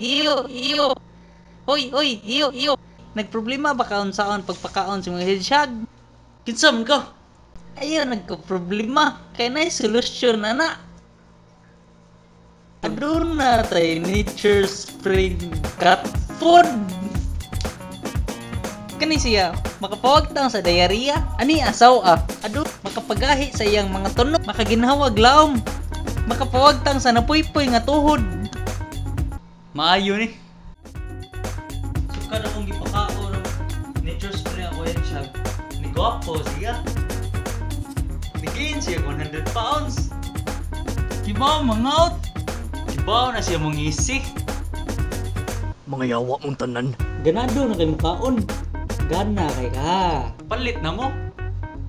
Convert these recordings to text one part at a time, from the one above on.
Iyo, iyo. Hoy, hoy, iyo, iyo. Nagproblema ba kaon saon pagpakaon sa mga hedgehog? Kinsam ko? Ayaw nagka-problema. Kaya na solusyon ana. Adun na tayo nature spring cat food. Kani siya, makapawag tang sa diarrhea, ani asaw ah. Adun, makapagahi sa iyang mga tunok, makaginhawag laom. Makapawag tang sa napuypoy nga tuhod. Maayo ni. Suka na kong gipakaon. Nature spray ako yan siya. Ni Gwapo siya. Ni-gain siya 100 pounds. Kibaw mangaut. Kibaw na siya mong isi. Mga yawa mong tanan. Ganado na kay mukaon. Gana kay ka. Palit na mo.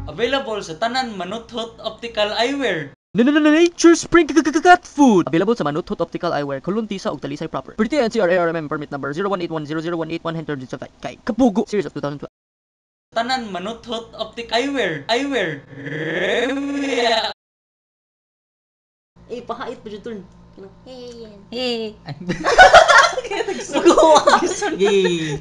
Available sa tanan Manuthot Optical Eyewear. Nature Spring Cat Food! Available sa Manut Hot Optical Eyewear, Kuluntisa ug Talisay proper. Pretty NCR ARMM permit number 0181000181 Hunter kay Kapugo series of 2012. Tanan Manuthot Optic Eyewear. Eyewear. Eh, pahait pa dyan Hey, Hey. Magawa! Hey.